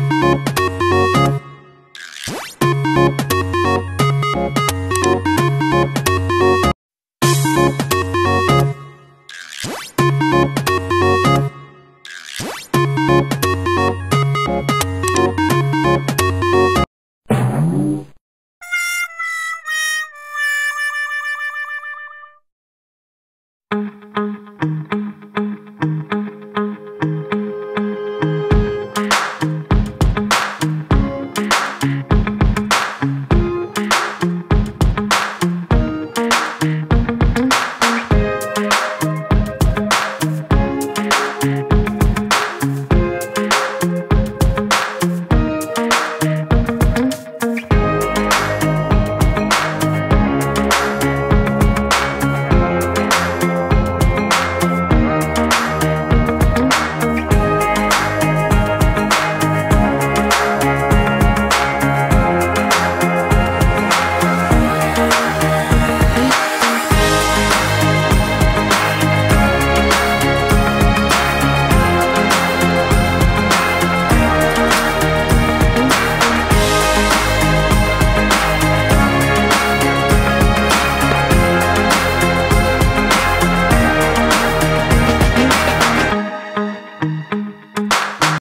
Música